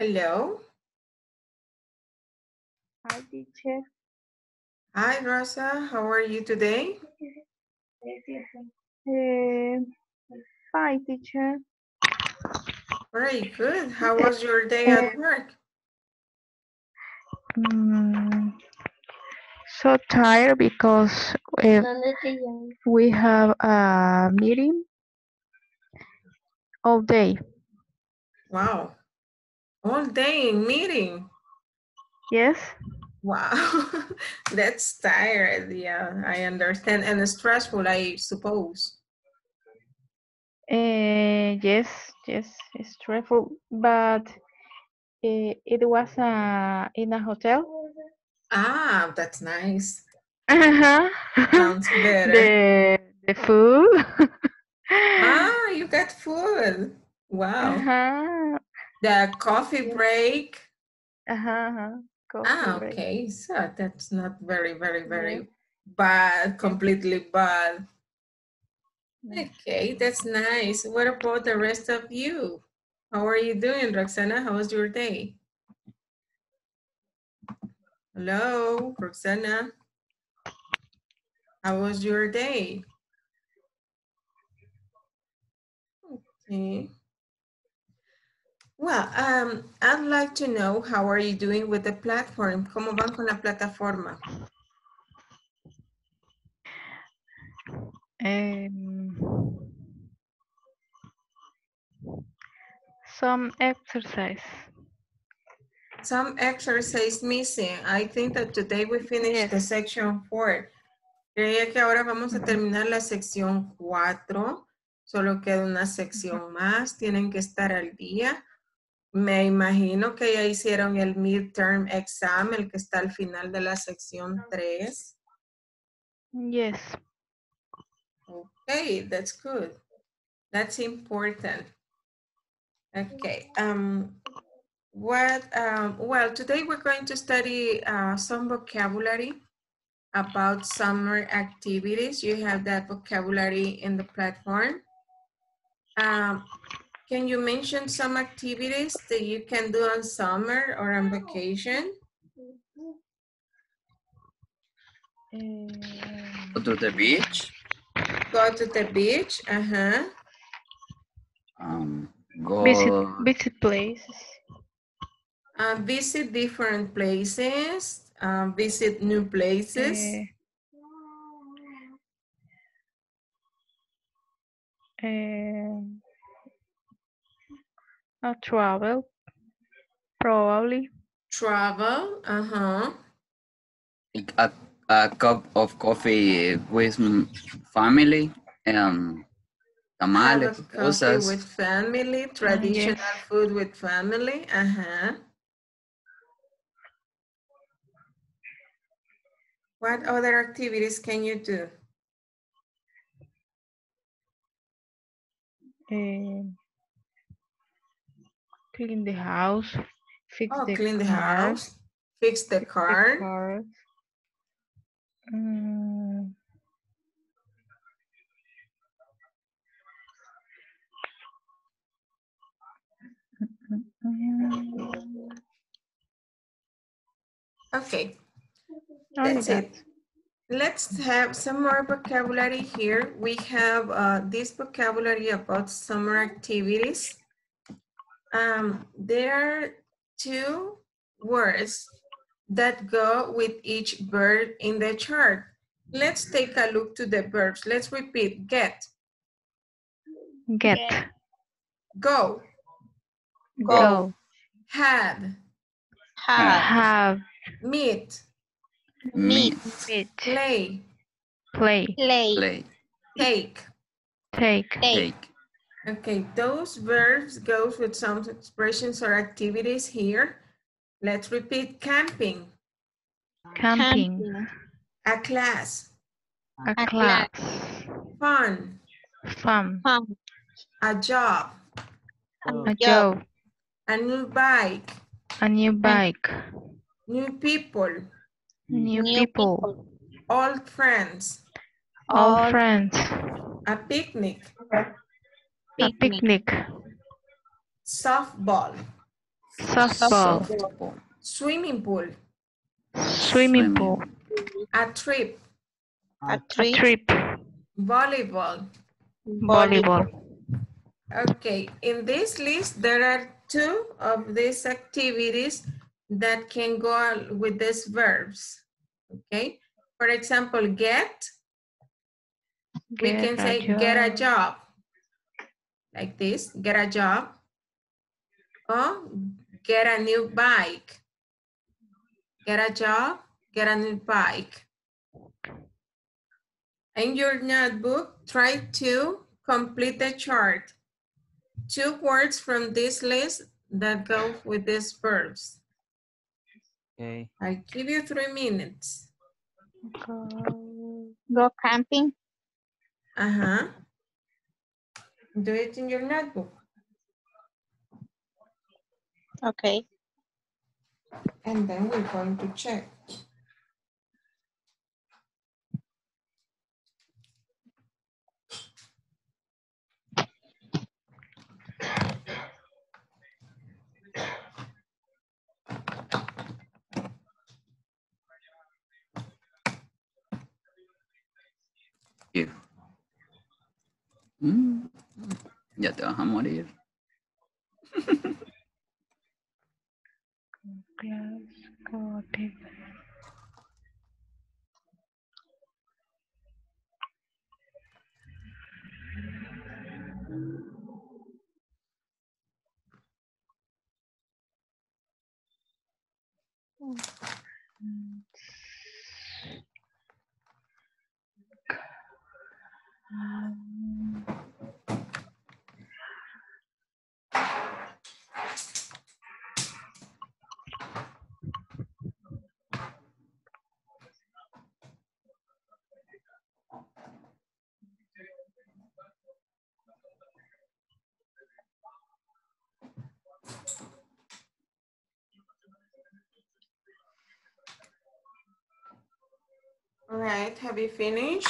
Hello. Hi, teacher. Hi, Rosa. How are you today? Uh, fine, teacher. Very good. How was your day at work? Mm, so tired because uh, we have a meeting all day. Wow. All day in meeting. Yes. Wow. That's tired. Yeah, I understand. And stressful, I suppose. Uh, yes, yes, it's stressful, but uh, it was uh, in a hotel. Ah, that's nice. Uh-huh. Sounds better. the the food. Ah, you got food. Wow. Uh-huh. The coffee break. Uh-huh. uh-huh. Coffee Ah, break. okay. So that's not very, very, very Yeah. bad, completely bad. Okay, that's nice. What about the rest of you? How are you doing, Roxana? How was your day? Hello, Roxana. How was your day? Okay. Well, um, I'd like to know how are you doing with the platform? ¿Cómo van con la plataforma? Um, some exercise. Some exercise missing. I think that today we finished the section four. Creía que ahora vamos a terminar la sección cuatro. Solo queda una sección más. Tienen que estar al día. Me imagino que ya hicieron el midterm exam, el que está al final de la sección tres. Yes. Okay, that's good. That's important. Okay. Um, what? Um, well, today we're going to study uh, some vocabulary about summer activities. You have that vocabulary in the platform. Um, can you mention some activities that you can do on summer or on vacation? Um, Go to the beach, Go to the beach. Uh huh. um, go visit visit places. Uh, visit different places. Um, visit new places. Uh, um, uh, travel, probably. Travel. Uh huh. a, a cup of coffee with m- family, um, Have tamales, a coffee cosas, with family. Traditional yes. food with family. Uh huh. What other activities can you do? Um, clean the house, fix Oh, the clean the car, house. Fix the fix the car. car. Mm, mm, Okay, that's it. Let's have some more vocabulary here. We have uh, this vocabulary about summer activities. Um, there are two words that go with each verb in the chart. Let's take a look to the verbs. Let's repeat. Get, Get, go, go, have, have, have, meet, meet, meet, play, play, play, take. take, take, Okay, those verbs goes with some expressions or activities here. Let's repeat camping, camping, a class, a A class, fun, fun, a job, a job, a new bike, a new bike, new people, new New people, old friends, old All friends, a picnic, a picnic, softball, Softball. Softball. Swimming pool. Swimming pool. A trip. A trip. A trip, trip. Volleyball. Volleyball. Okay, in this list, there are two of these activities that can go with these verbs. Okay, for example, get, we can a say get a job. Job. Like this, get a job. Or get a new bike. Get a job, get a new bike. In your notebook, try to complete the chart. Two words from this list that go with these verbs. Okay. I give you three minutes. Go. go camping, Uh-huh. Do it in your notebook. okay. And then we're going to check. You. Mm, Ya te vas a morir. Class, go, All right, have you finished?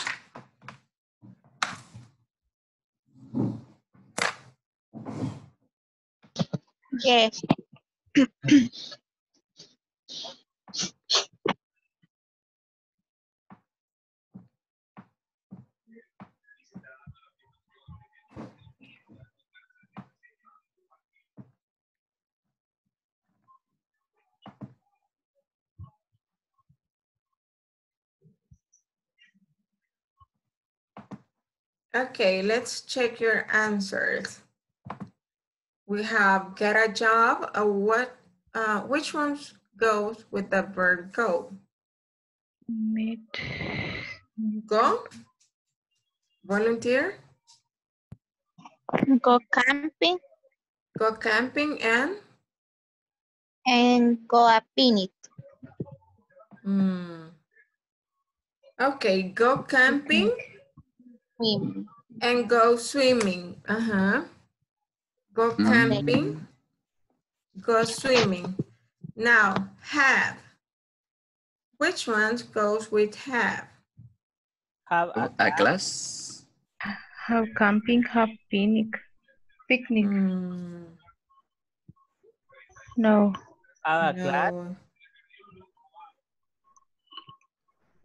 Yes, Okay, let's check your answers. We have get a job, uh, what, uh, which ones goes with the verb go? Meet. Go? Volunteer? go camping Go camping and? and go a picnic. Hmm. Okay, go camping Swim. and go swimming. Uh-huh. Go Mm. camping, go swimming. Now, have. Which ones goes with have? Have a, A class. class. Have camping, have picnic. Picnic. Hmm, No. Have a class. no.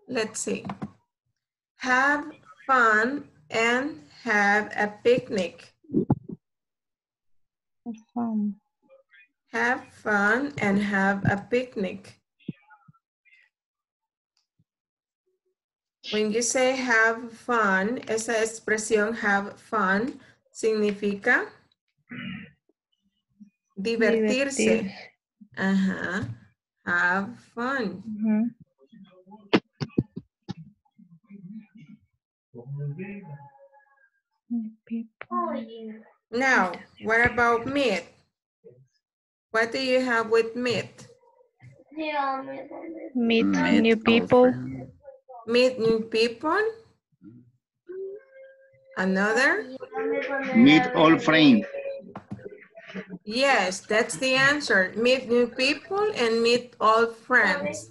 Let's see. Have fun and have a picnic. Have fun. Have fun and have a picnic. When you say have fun, esa expresión have fun significa divertirse. Divertirse. Ajá. Have fun. Now, what about meet? What do you have with meet? Meet Meet new people. Meet new people? Another? Meet old friends. Yes, that's the answer. Meet new people and meet old friends.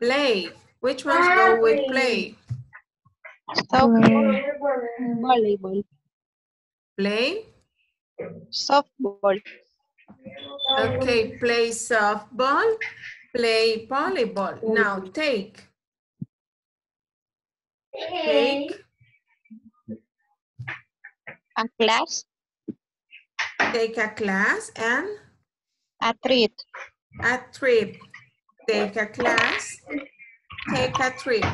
Play. Which ones go with play? Soccer, Play. volleyball, Play? Softball. Okay, play softball, play volleyball. Now take. Take, A class. take a class and A trip. a trip. Take a class, take a trip.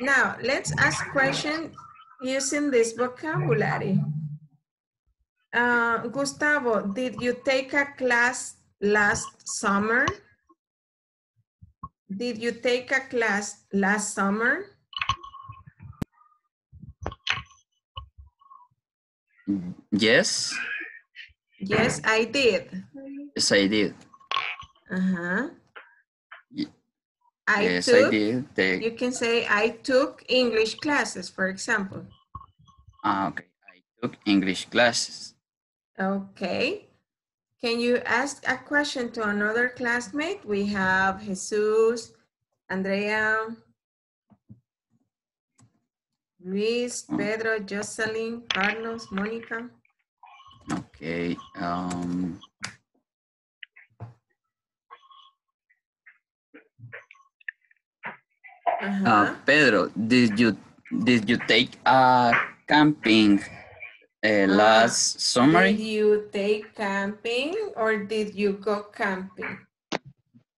Now, let's ask question using this vocabulary. Uh, Gustavo, did you take a class last summer? Did you take a class last summer? Yes, Yes, I did. Yes, I did. Uh-huh. Ye- I yes, I did. Take, you can say I took English classes, for example. ah, okay. I took English classes. Okay. Can you ask a question to another classmate? We have Jesus, Andrea, Luis, Pedro, Jocelyn, Carlos, Monica. Okay. Um, Uh-huh. uh, Pedro, did you did you take a camping uh, last summer? Did you take camping or did you go camping?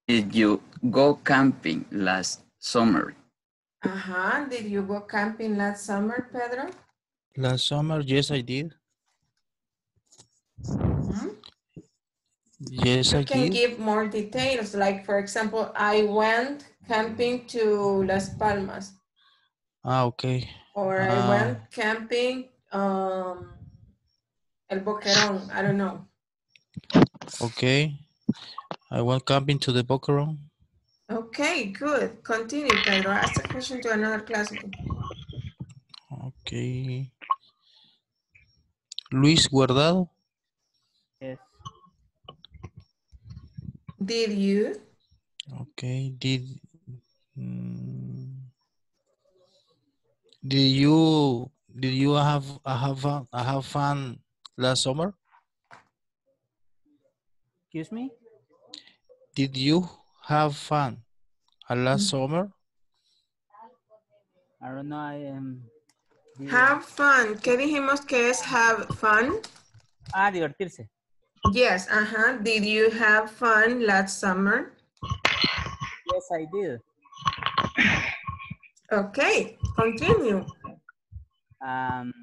Did you go camping last summer? Uh-huh. Did you go camping last summer, Pedro? Last summer, yes, I did. Mhm. Yes, I You can did. give more details, like for example, I went camping to Las Palmas, Ah, okay. or I Ah. went camping, um, El Boquerón, I don't know. Okay. I went camping to the Boquerón. Okay, good. Continue, Pedro. Ask a question to another classmate. Okay. Luis Guardado. Yes. Did you? Okay. Did mm, did you did you have uh, have fun, uh, have fun last summer? Excuse me? Did you have fun uh, last summer? I don't know. I am. Have fun. ¿Qué dijimos que es have fun? Ah, divertirse. Yes, uh-huh. Did you have fun last summer? Yes, I did. Okay, continue. Um,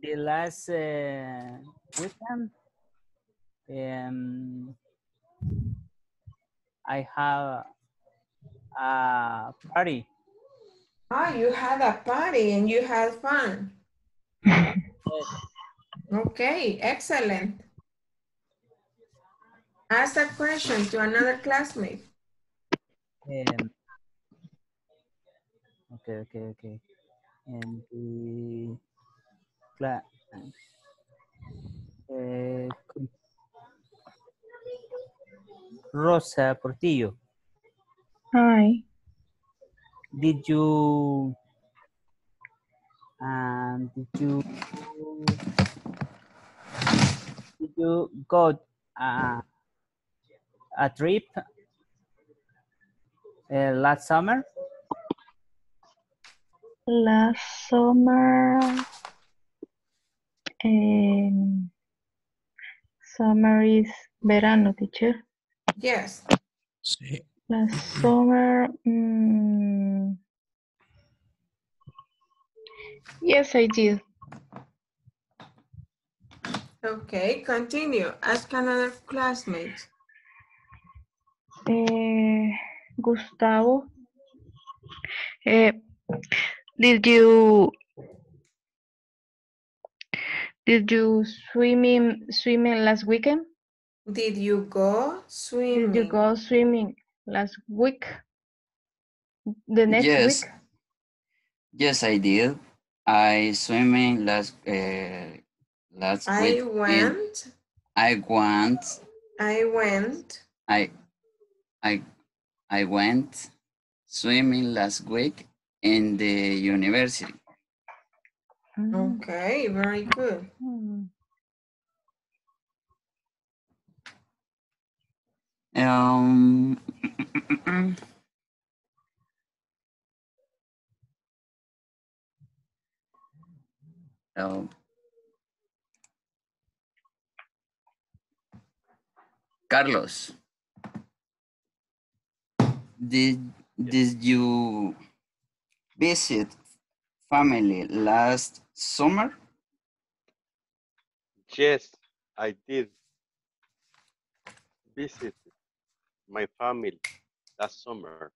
the last uh, weekend, um, I have a party. Ah, you had a party and you had fun. Okay, excellent. Ask a question to another classmate. Um, okay, okay, okay. And the class. Uh, Rosa Portillo, Hi. did you and did you did you go uh, a trip uh, last summer? Last summer. Um, summer is verano, teacher. Yes. Sí. Last summer. mm, yes, I did. Okay, continue. Ask another classmate. Eh, Gustavo. Eh, did you did you swimming swimming last weekend? Did you go swimming? Did you go swimming last week? The next yes. week? Yes, I did. I swimming last uh, last I week. in- went, I went. I went, I I I went swimming last week in the university. Mm, Okay, very good. Um, oh. Carlos, did did you visit family last summer? Yes, I did visit my family last summer.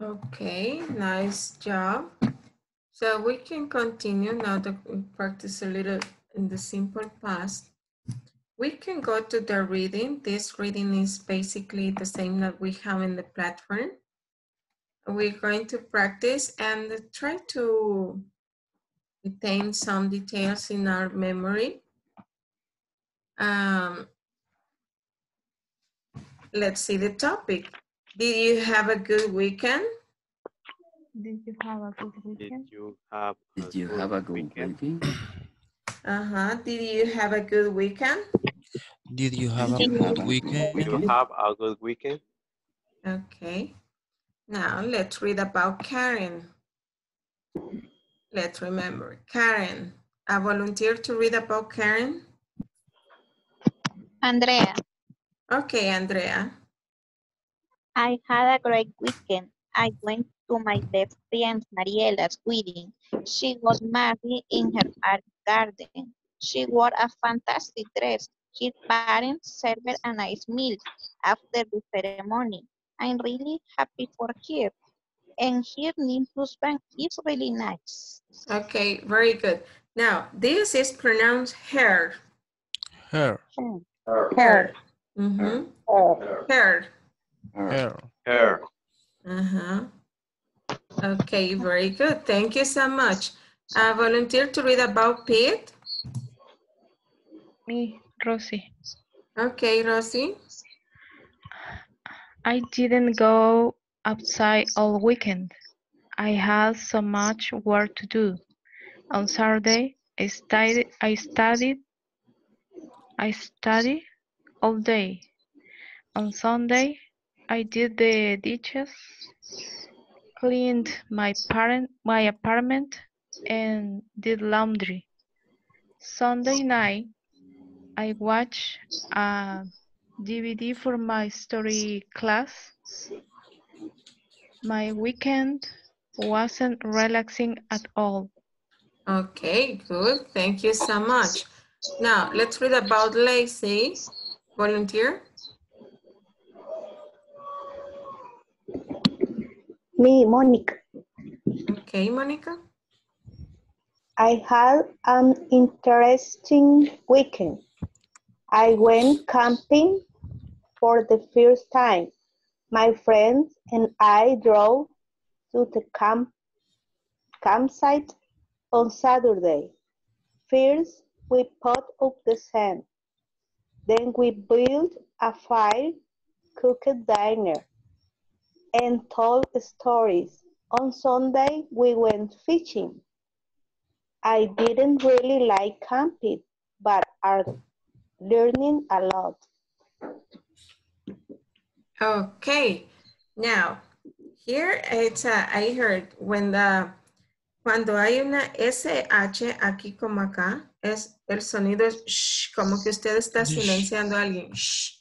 Okay, nice job. So we can continue now that we practice a little in the simple past. We can go to the reading. This reading is basically the same that we have in the platform. We're going to practice and try to retain some details in our memory. Um, let's see the topic. Did you have a good weekend? Did you have a good Did weekend? you have a Did you have a good weekend? weekend? Uh-huh. Did you have a good weekend? Did you have a Did you good weekend? Did you have a good weekend? Okay. Now let's read about Karen. Let's remember Karen. A volunteer to read about Karen? Andrea, Okay, Andrea. I had a great weekend. I went to my best friend Mariela's wedding. She was married in her garden. She wore a fantastic dress. Her parents served a nice meal after the ceremony. I'm really happy for her. And her new husband is really nice. Okay, very good. Now, this is pronounced hair. Hair. Hair. Mm-hmm. Her. Or- her. Her. Uh-huh. Okay, very good. Thank you so much. A volunteer to read about Pete? Me, Rosie. Okay, Rosie. I didn't go outside all weekend. I had so much work to do. On Saturday, I studied. I studied. I studied all day. On Sunday, I did the dishes, cleaned my parent my apartment, and did laundry. Sunday night, I watched a DVD for my story class. My weekend wasn't relaxing at all. Okay, good. Thank you so much. Now, let's read about Lacey. Volunteer? Me, Monica. Okay, Monica? I had an interesting weekend. I went camping for the first time. My friends and I drove to the camp campsite on Saturday. First, we put up the sand. Then we built a fire, cooked dinner, and told stories. On Sunday, we went fishing. I didn't really like camping, but are learning a lot. Okay, now, here it's a, I heard when the, cuando hay una SH aquí como acá, es, el sonido es shh, como que usted está Dish. silenciando a alguien. shh.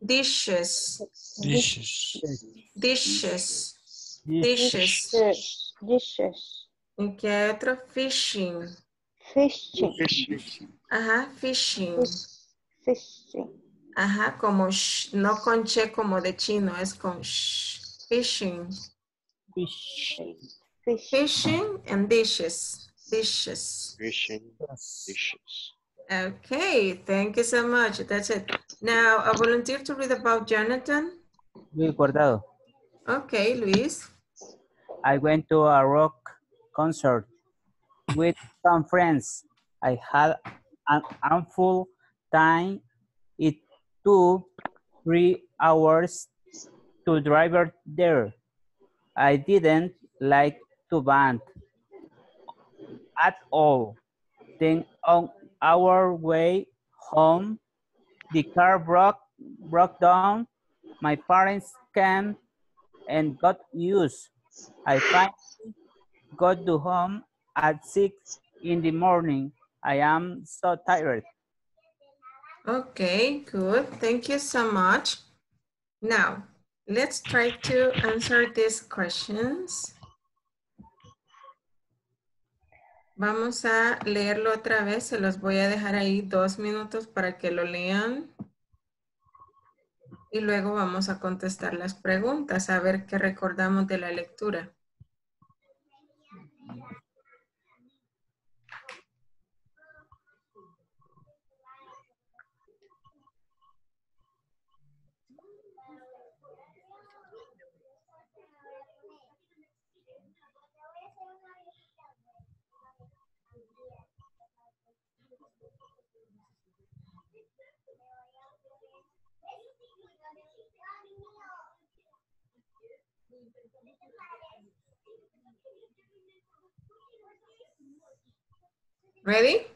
Dishes, Dishes. dishes, Dish- dishes. Dishes, dishes, ¿Y qué otro? Fishing. fishing, Ajá, fishing. fishing, Ajá, como sh, no con che como de chino, es con sh. Fishing. dish. fishing. Fishing and dishes. Dishes. Fishing dishes. Okay, thank you so much. That's it. Now, a volunteer to read about Jonathan. Luis Guardado. Okay, Luis. I went to a rock concert with some friends. I had an ample time. Took three hours to drive there. I didn't like to band at all. Then on our way home, the car broke, broke down. My parents came and got used. I finally got to home at six in the morning. I am so tired. Okay, good. Thank you so much. Now, let's try to answer these questions. Vamos a leerlo otra vez. Se los voy a dejar ahí dos minutos para que lo lean. Y luego vamos a contestar las preguntas, a ver qué recordamos de la lectura. Ready?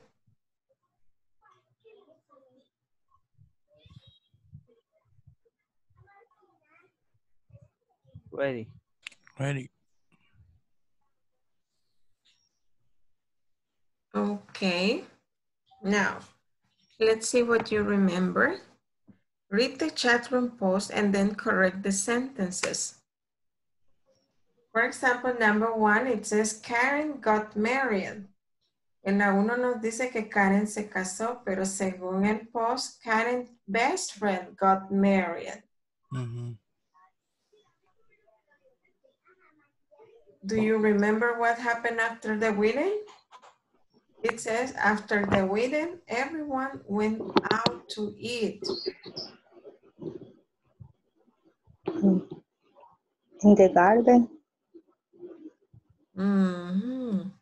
Ready. Ready. Okay. Now, let's see what you remember. Read the chat room post and then correct the sentences. For example, number one, it says Karen got married. En la uno nos dice que Karen se casó, pero según el post, Karen's best friend got married. Mhm. Do you remember what happened after the wedding? It says after the wedding, everyone went out to eat. In the garden. Mhm.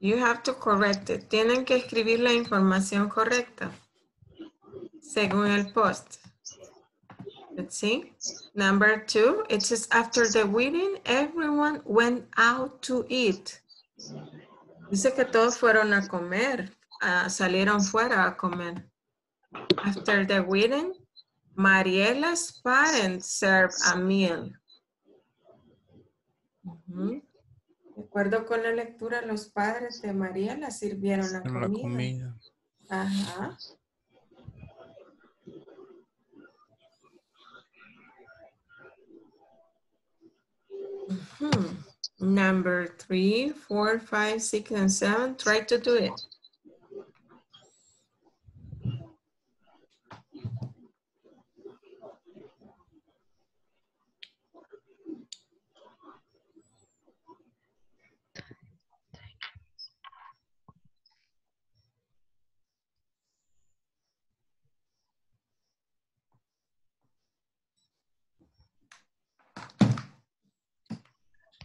You have to correct it. Tienen que escribir la información correcta. Según el post. Let's see. Number two, it says after the wedding, everyone went out to eat. Dice que todos fueron a comer, ah, salieron fuera a comer. After the wedding, Mariela's parents served a meal. Ujú. De acuerdo con la lectura, los padres de Mariela sirvieron la La comida. Ajá. Number three, four, five, six, and seven. Try to do it.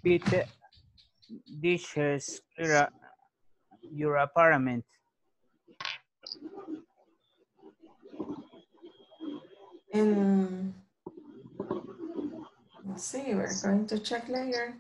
Peter dishes uh, clear uh, your apartment. Let's see, we're going to check later.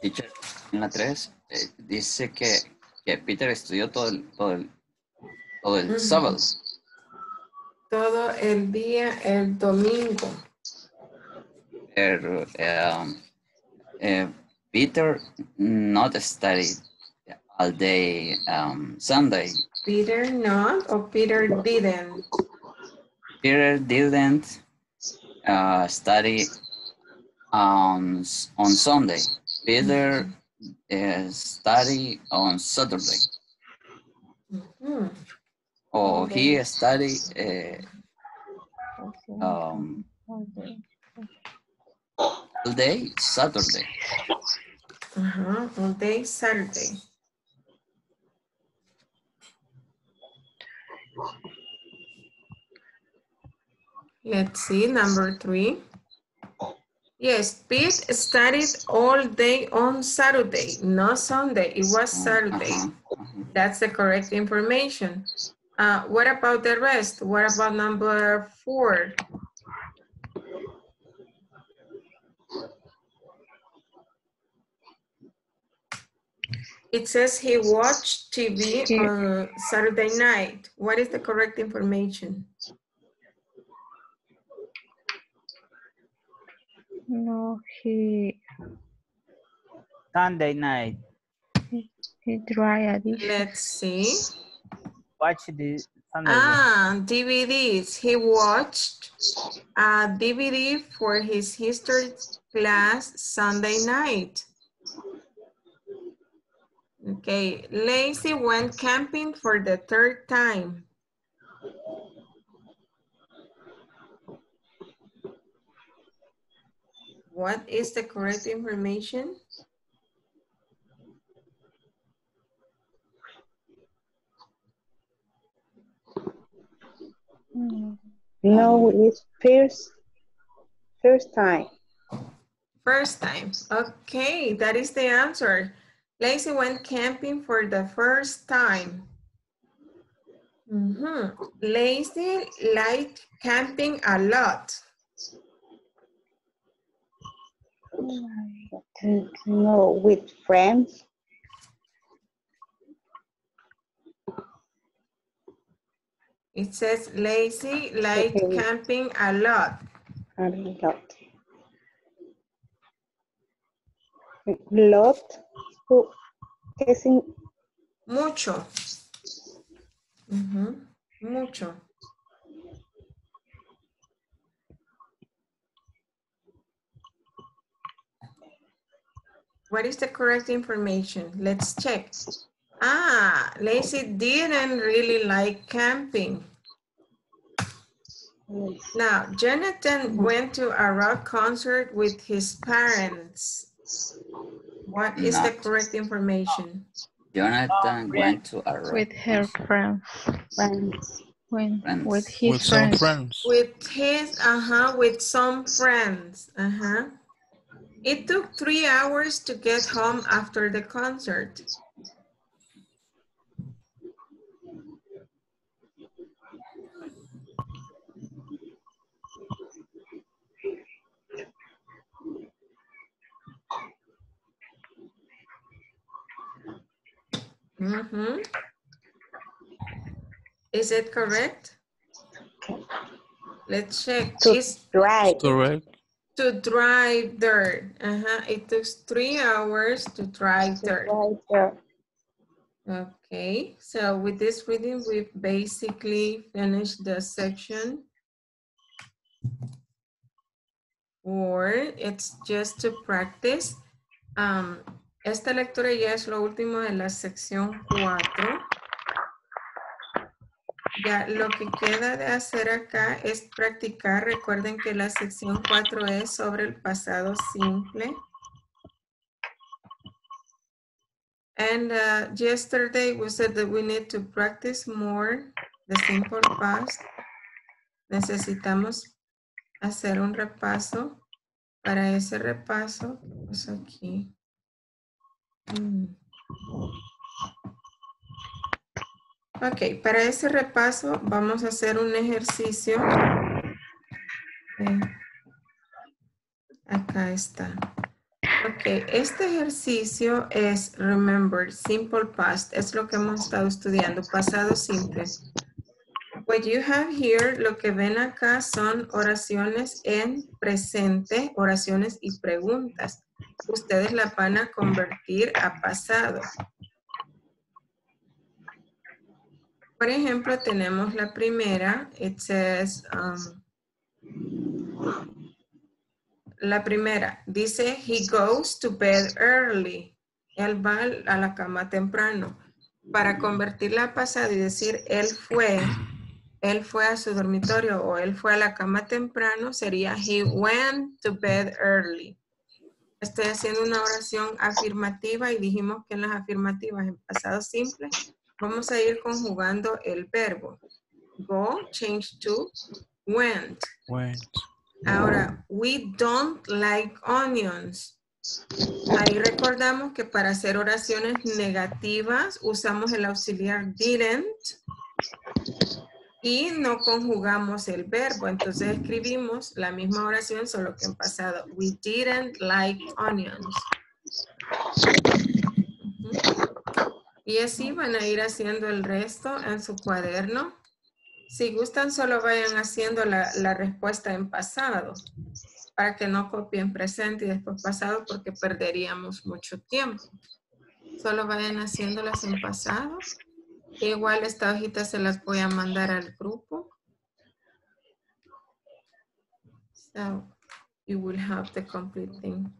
Teacher, en la 3 dice que, que Peter estudió todo el, todo el, todo el sábado. Todo el día, el domingo. Pero, um, eh, Peter not studied all day um, Sunday. Peter not or Peter didn't. Peter didn't uh, study on, on Sunday. Peter uh, study on Saturday. Mhm. Or he study uh, Um, all day, Saturday. Uh-huh. All day Saturday. Let's see, number three. Yes, Pete studied all day on Saturday, not Sunday. It was Saturday. Uh-huh, uh-huh. That's the correct information. Uh, what about the rest? What about number four? It says he watched TV on Saturday night. What is the correct information? No, he Sunday night. he he dry a dish. Let's see. Watch the Sunday night. Ah, DVDs. He watched a DVD for his history class Sunday night. Okay, Lacey went camping for the third time. What is the correct information? Mm, No, it's first, first time. First time. Okay, that is the answer. Lacey went camping for the first time. Mhm. Lacey liked camping a lot. No, with friends. It says lazy, Okay. camping a lot. A lot. Lot. Who es in, Mucho. Mm-hmm. What is the correct information? Let's check. Ah, Lacey didn't really like camping. Now, Jonathan went to a rock concert with his parents. What is the correct information? Jonathan went to a rock With her friends. friends. When, Friends. with his With some friends. friends. With his, uh-huh, with some friends, uh-huh. It took three hours to get home after the concert. Mm-hmm. Is it correct? Let's check. To Is drive. Correct. To drive there. Uh-huh. It took three hours to drive there. Okay, so with this reading, we've basically finished the section. Or it's just to practice. Um, esta lectura ya es lo último de la sección 4. Ya lo que queda de hacer acá es practicar. Recuerden que la sección 4 es sobre el pasado simple. And uh, yesterday we said that we need to practice more the simple past. Necesitamos hacer un repaso. Para ese repaso, pues aquí. Mm. Ok, para ese repaso vamos a hacer un ejercicio. Eh, acá está. Ok, este ejercicio es Remember, Simple Past, es lo que hemos estado estudiando, pasado simple. What you have here, lo que ven acá son oraciones en presente, oraciones y preguntas. Ustedes la van a convertir a pasado. Por ejemplo, tenemos la primera, it says, um, la primera dice, he goes to bed early. Él va a la cama temprano. Para convertirla a pasado y decir, él fue, él fue a su dormitorio o él fue a la cama temprano, sería he went to bed early. Estoy haciendo una oración afirmativa y dijimos que en las afirmativas en pasado simple vamos a ir conjugando el verbo. Go, change to, went. Went. Ahora, we don't like onions. Ahí recordamos que para hacer oraciones negativas usamos el auxiliar didn't y no conjugamos el verbo. Entonces escribimos la misma oración, solo que en pasado. We didn't like onions. Y así van a ir haciendo el resto en su cuaderno. Si gustan, solo vayan haciendo la, respuesta en pasado para que no copien presente y después pasado porque perderíamos mucho tiempo. Solo vayan haciéndolas en pasado. Igual esta hojita se las voy a mandar al grupo. So you will have the complete thing.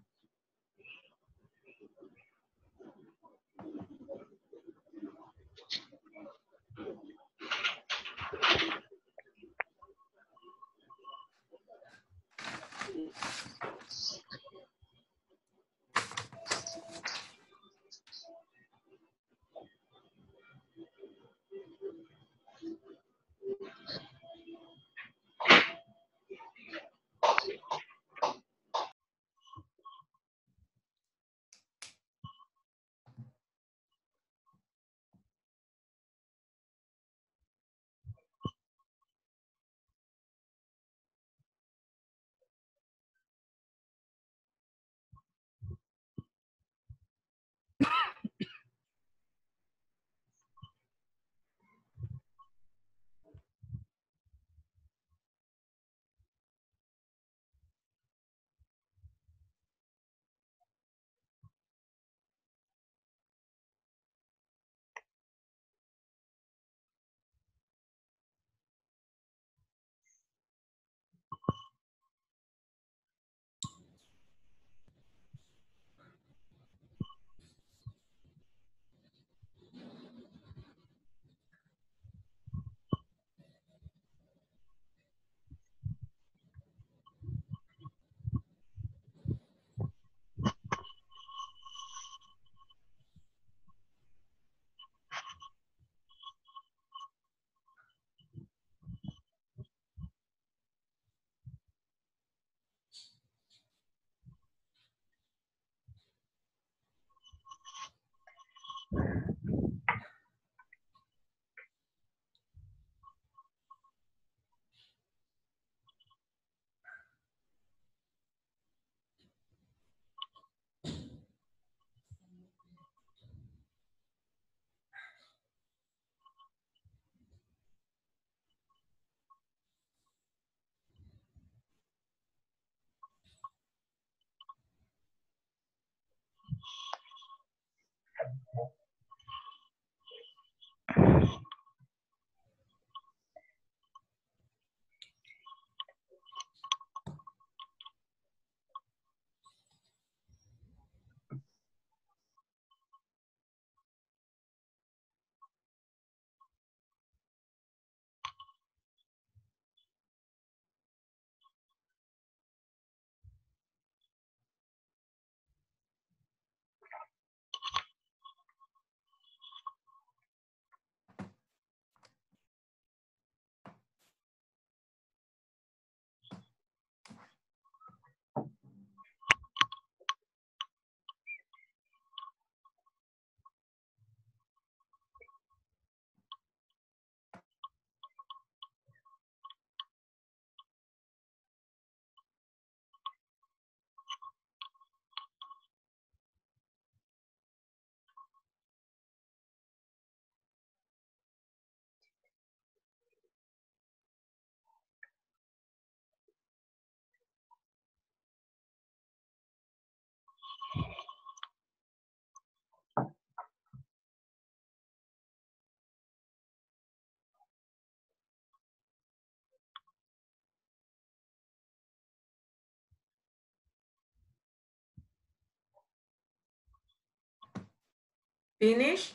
Finish?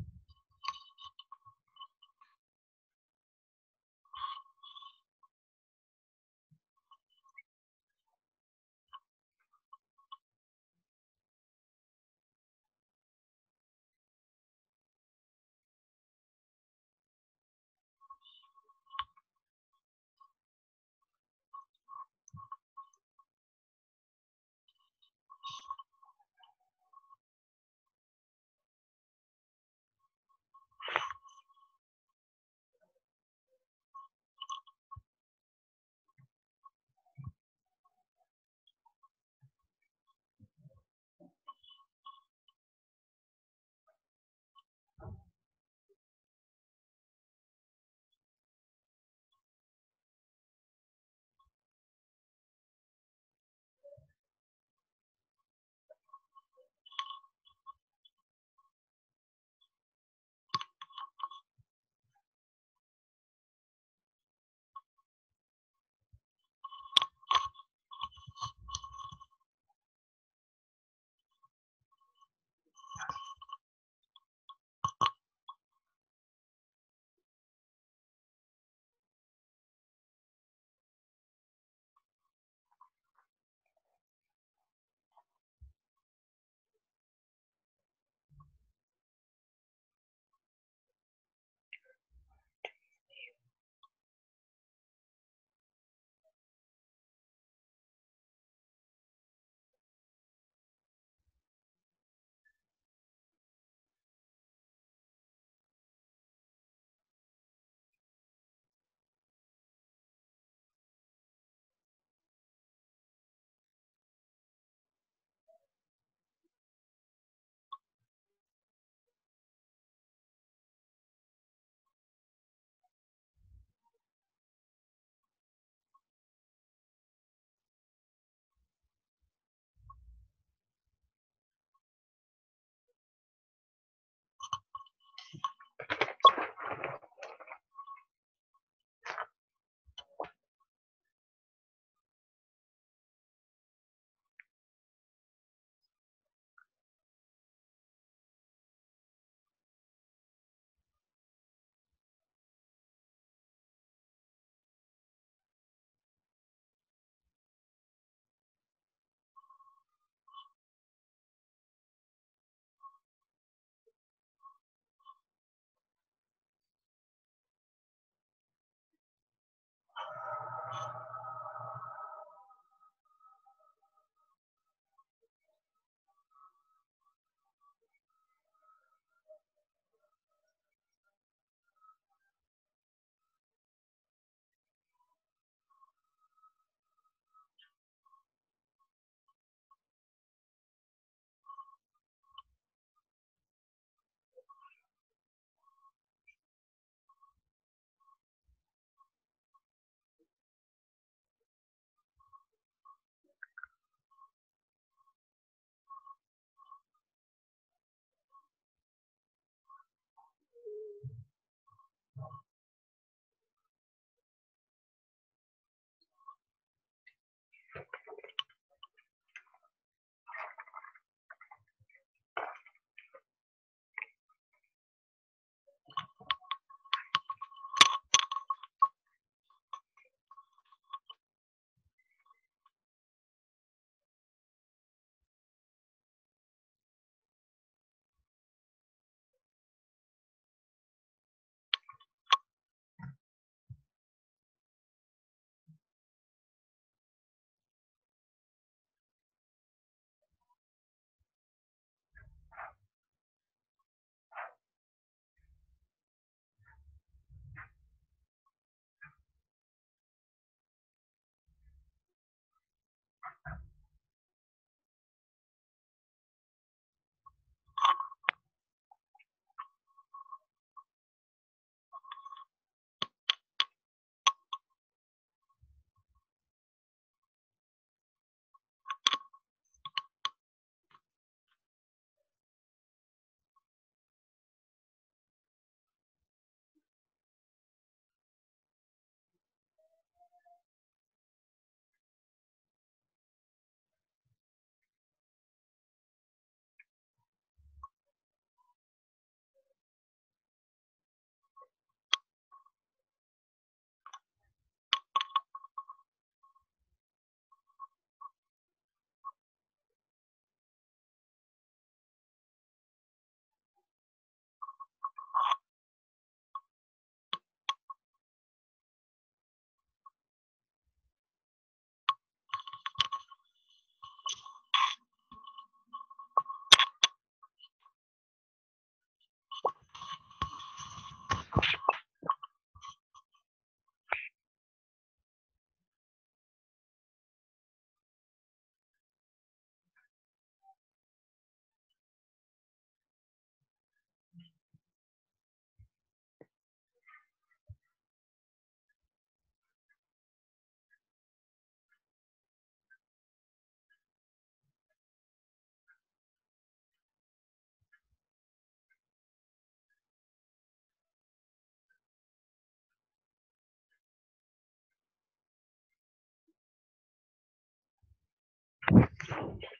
out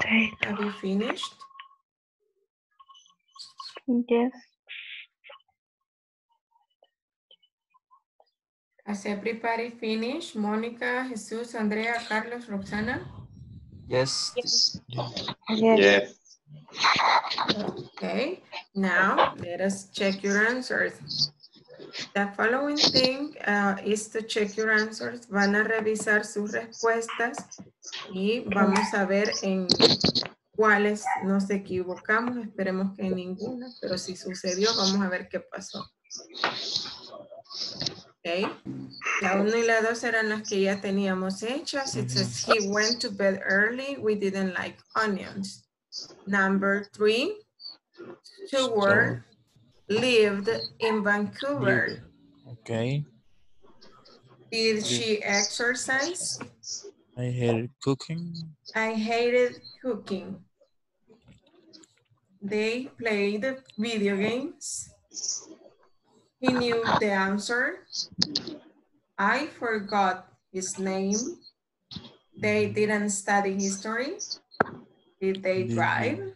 Okay. Have you finished? Yes. Has everybody finished? Monica, Jesus, Andrea, Carlos, Roxana? Yes. Yes. Yes. Okay, now let us check your answers. The following thing uh, is to check your answers. Van a revisar sus respuestas y vamos a ver en cuáles nos equivocamos. Esperemos que en ninguna, pero si sucedió, vamos a ver qué pasó. Ok. La 1 y la 2 eran las que ya teníamos hechas. It says he went to bed early. We didn't like onions. Number three, Stewart lived in Vancouver. Okay. Did she exercise? I hate cooking. I hated cooking. They played video games. He knew the answer. I forgot his name. They didn't study history. Did they drive?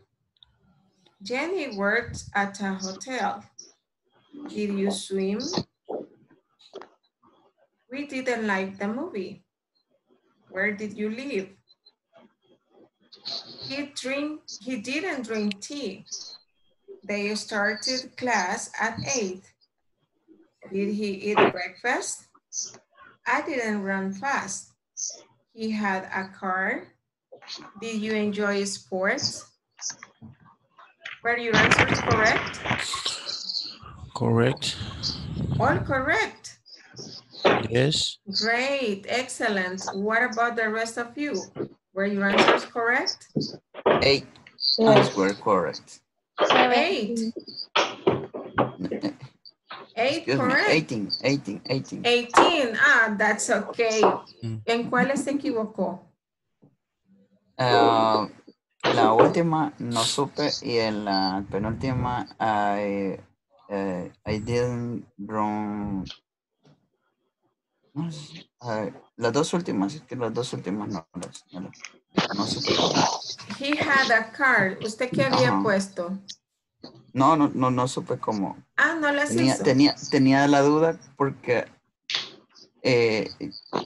Jenny worked at a hotel. Did you swim? We didn't like the movie. Where did you live? He drink, he didn't drink tea. They started class at eight. Did he eat breakfast? I didn't run fast. He had a car. Did you enjoy sports? Were your answers correct? Correct. All correct. Yes. Great, excellent. What about the rest of you? Were your answers correct? Eight Yes. answers were correct. Eight. Eight Excuse me, correct. 18, 18, 18. 18. Ah, that's okay. Mm. ¿En cuáles se equivocó? Ah, la última no supe y en la penúltima I, eh, I didn't run. No sé, las dos últimas, es que las dos últimas no las no, las- no supe. He had a car. ¿Usted qué había Ajá. puesto? No, no, no, no supe cómo. Ah, no las Tenía, hizo. tenía, tenía la duda porque eh,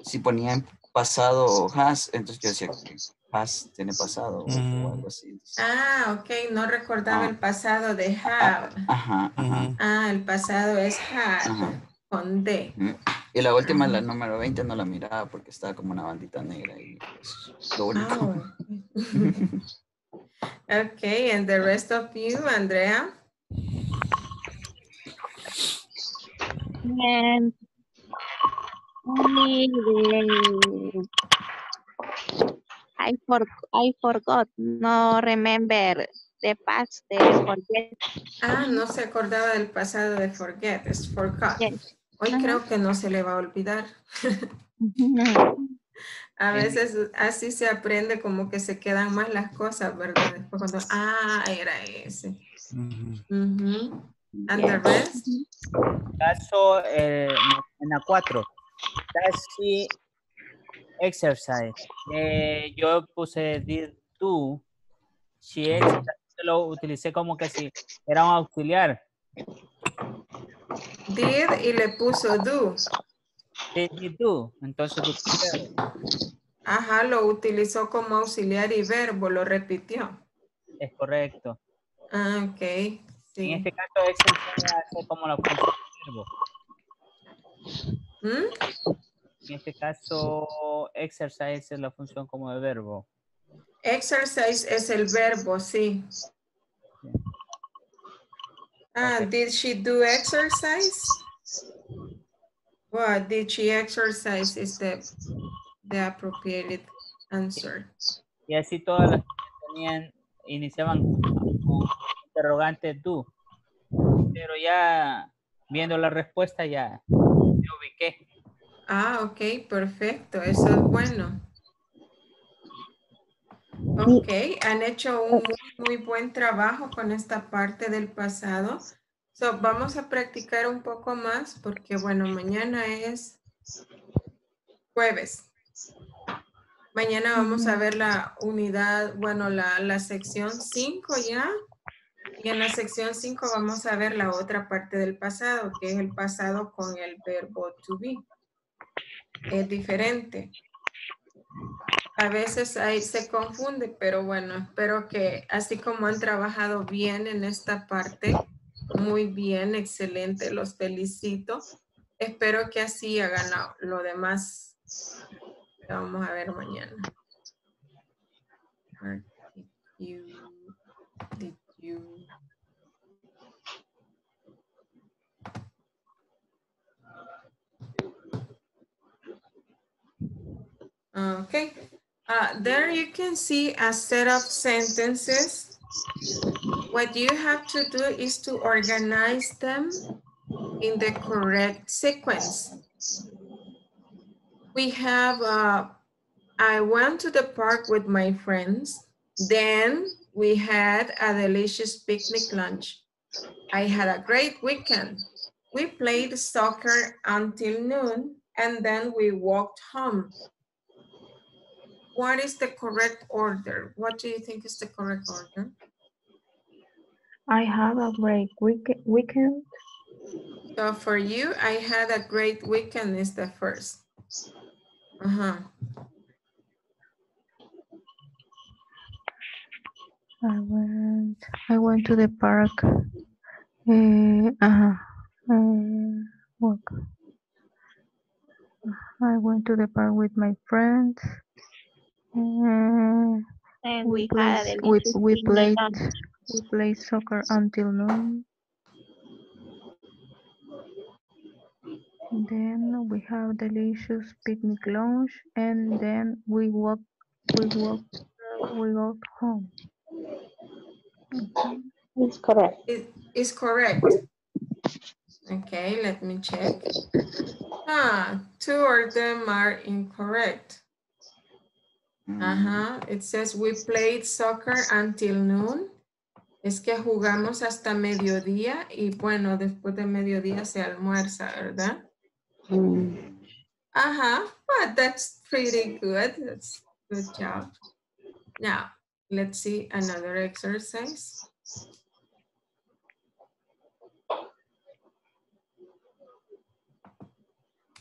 si ponía en pasado has, entonces yo decía que has tiene pasado o- Mm. o algo así. Ah, ok. No recordaba Ah. el pasado de have. Ajá, ajá. Ah, el pasado es had ajá. con D. Y la última, la número 20, no la miraba porque estaba como una bandita negra y es lo único. Ah, okay, and the rest of you, Andrea? And only I for I forgot. No remember the past. The forget. Ah, no se acordaba del pasado de forget, es forgot. Yes. Hoy Ajá. creo que no se le va a olvidar. A veces así se aprende como que se quedan más las cosas, ¿verdad? Después cuando, ah, era ese. And the rest? Caso eh, en la 4. Does she exercise? Eh, yo puse did do. She exercise. Lo utilicé como que si era un auxiliar. Did y le puso do. Did you do? Entonces. Ajá, lo utilizó como auxiliar y verbo, lo repitió. es correcto. Ah, ok. En este caso, exercise hace como función de verbo. ¿Mm? En este caso, exercise es la función como de verbo. Exercise es el verbo, sí. Ah, did she do exercise? Well, did she exercise is the, the appropriate answer. Y así todas las que tenían, iniciaban con interrogante do. Pero ya viendo la respuesta ya. Ah, ok, perfecto, eso es bueno. Ok, han hecho un muy, muy buen trabajo con esta parte del pasado. So, vamos a practicar un poco más porque, bueno, mañana es jueves. Mañana vamos a ver la unidad, bueno, la, la sección 5 ya. Y en la sección 5 vamos a ver la otra parte del pasado, que es el pasado con el verbo to be. Es diferente. A veces ahí se confunde, pero bueno, espero que así como han trabajado bien en esta parte, muy bien, excelente, los felicito. Espero que así hagan lo, demás. Vamos a ver mañana. Okay, uh, there you can see a set of sentences. What you have to do is to organize them in the correct sequence. We have, uh, I went to the park with my friends. Then we had a delicious picnic lunch. I had a great weekend. We played soccer until noon and then we walked home. What is the correct order? What do you think is the correct order? I have a great week weekend. So for you, I had a great weekend is the first. Uh-huh. I went I went to the park. Uh, uh, uh, walk. I went to the park with my friends. Uh, And we we had a played, we, we played lunch. we played soccer until noon. Then we have delicious picnic lunch and then we walk we walk we walk home. It's correct. It is correct. Okay, let me check. Ah, two of them are incorrect. Ajá, it says we played soccer until noon. Es que jugamos hasta mediodía y bueno, después de mediodía se almuerza, ¿verdad? Mm, Ajá, but that's pretty good. That's good job. Now, let's see another exercise.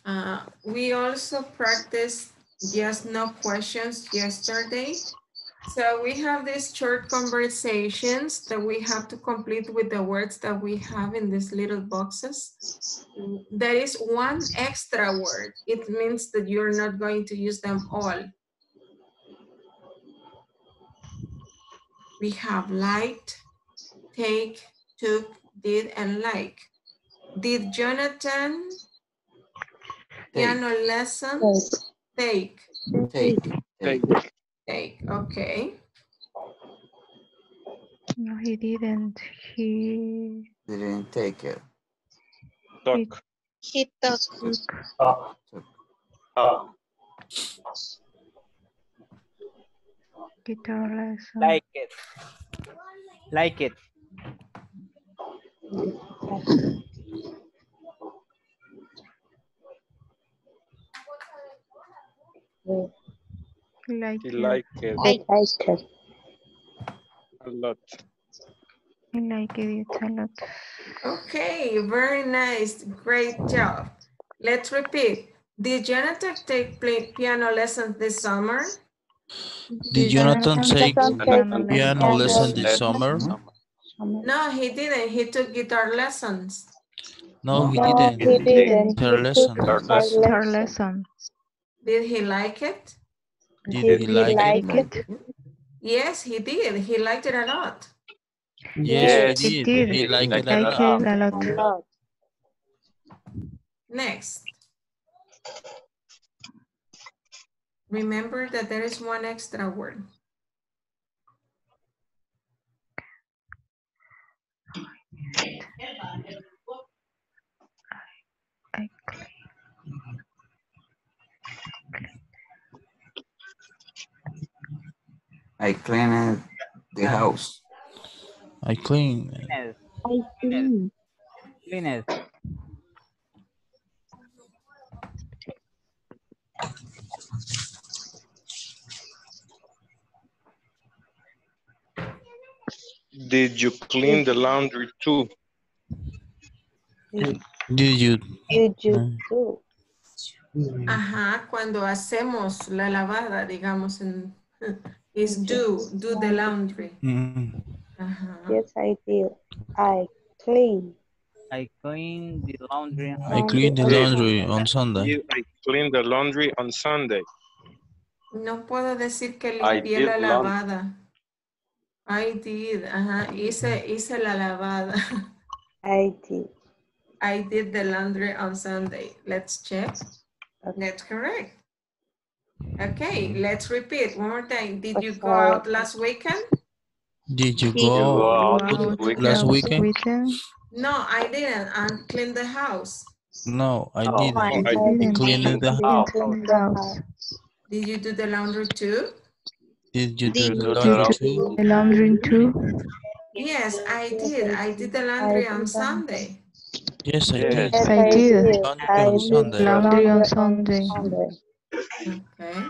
Uh, we also practiced just no questions yesterday. So we have these short conversations that we have to complete with the words that we have in these little boxes. There is one extra word. It means that you're not going to use them all. We have liked, take, took, did, and like. Did Jonathan piano lessons take? Take, take. Take, okay. No, he didn't. He Didn't take it. he Talk. He took took guitar ah. ah. lesson. Uh, like it. Like it. Like He liked it I like it. a lot. I like it a lot. Okay, very nice. Great job. Let's repeat. Did Jonathan take play piano lessons this summer? Did Jonathan take piano lesson Lesson this summer? Um, No, he didn't. He took guitar lessons. No, he didn't. he didn't. Guitar He took Guitar guitar Did he like it? Did He he did like it? it. Yes, he did. He liked it a lot. Yes, He he did. did. He liked it Like a lot. it a lot. A lot. Next. Remember that there is one extra word. I cleaned the ah. house. I clean. I. Cleaned. Did you clean the laundry too? Mm. Did you? Did you too? Ajá, cuando hacemos la lavada, digamos, en, is do, do the laundry. Mm, Ajá. Yes, I did. I clean. I clean the laundry. I clean the laundry on Sunday. I clean the laundry on Sunday. No puedo decir que I limpié did la laun- lavada. I did, ajá, hice, hice la lavada. I did. I did the laundry on Sunday. Let's check. That's correct. Okay, let's repeat one more time. Did you go out last weekend? Did you Did you go go out out last weekend? last weekend? Weekend? No, I didn't. I cleaned the house. No, I No, didn't. I I didn't. cleaned the oh, house. clean the house. Did you do the laundry too? Did you Did do the laundry do too? The laundry too? Yes, I did. I did the laundry on Sunday. Yes, I did. Yes, I did. Laundry I on did Sunday. Laundry on Sunday. Sunday. Okay.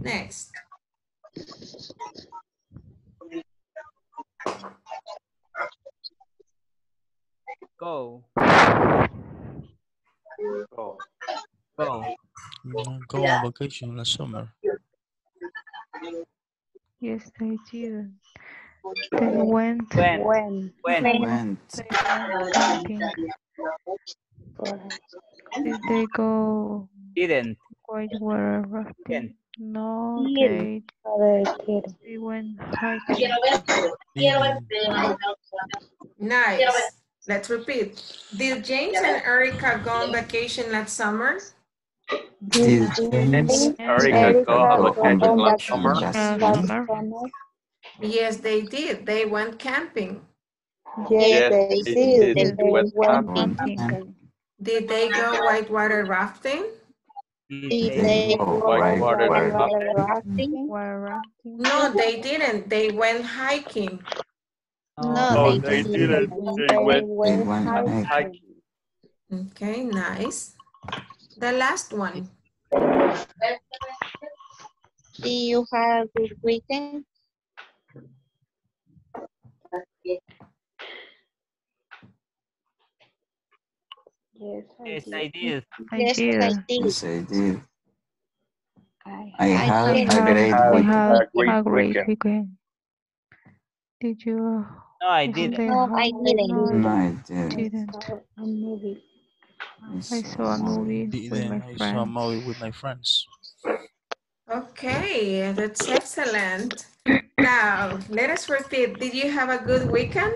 Next. Go. Oh, Go. Mm, Go on vacation in the summer. Yes, I did. They went When? When? When? Went. they went camping. Did they go Didn't. whitewater rafting? When? No, Did. they, Other they went hiking. Nice. Let's repeat. Did James and Erica go on vacation last summer? Did James Erica go on vacation last summer? last Last summer. summer? Yes, they did. They went camping. Yes, Yes, they they did. did. They Went went camping. Camping. Did they go whitewater rafting? Did Did they they go go whitewater whitewater rafting? rafting? While rafting. No, they didn't. They went hiking. No, No, they they didn't. didn't. They They went went went hiking. hiking. Okay, nice. The last one. Do you have a good weekend? Yes, I Yes, did. I did. I Yes, did. I did. Yes, I did. I I had did. a great had We weekend. had a great weekend. weekend. Did you? Uh, no, I didn't. No, I didn't. No, No, I I didn't. didn't. a movie. I I saw a movie with my Didn't. I saw a movie with my friends. Okay, that's excellent. Now, let us repeat. Did you have a good weekend?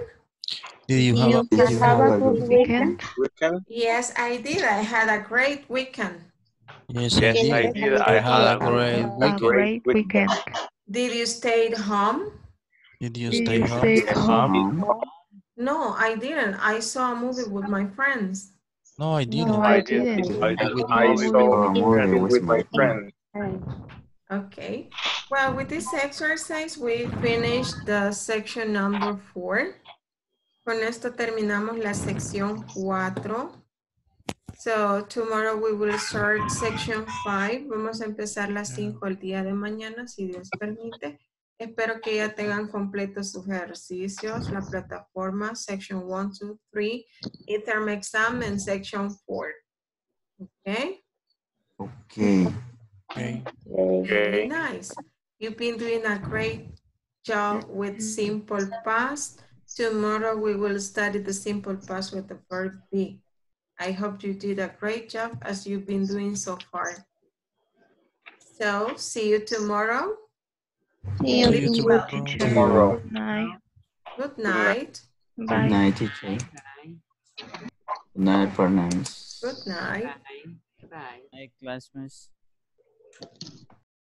Did you have a, Did Did you have a good good weekend? Weekend? Yes, I did. I had a great weekend. yes, I Yes, did. I did. I had a a great A great weekend. Did you stay at home? Did you Did stay you home? stay at home? No, I didn't. I saw a movie with my friends. No, I didn't. No, I I did. didn't. I, with I my saw saw a a movie movie with with my my friend. And Okay. Well, with this exercise, we finished the section number four. Con esto terminamos la sección cuatro. So, tomorrow we will start section five. Vamos a empezar las cinco el día de mañana, si Dios permite. Espero que ya tengan completos sus ejercicios, la plataforma, section one, two, three, midterm exam, and section four. Okay? okay. Okay. Very nice. You've been doing a great job with simple past. Tomorrow we will study the simple past with the verb be. I hope you did a great job as you've been doing so far. So see you tomorrow. See you See you tomorrow. well. Tomorrow. Good night. Good night. Good Bye. night, teacher. Good night, partners. Good night. Hi, classmates.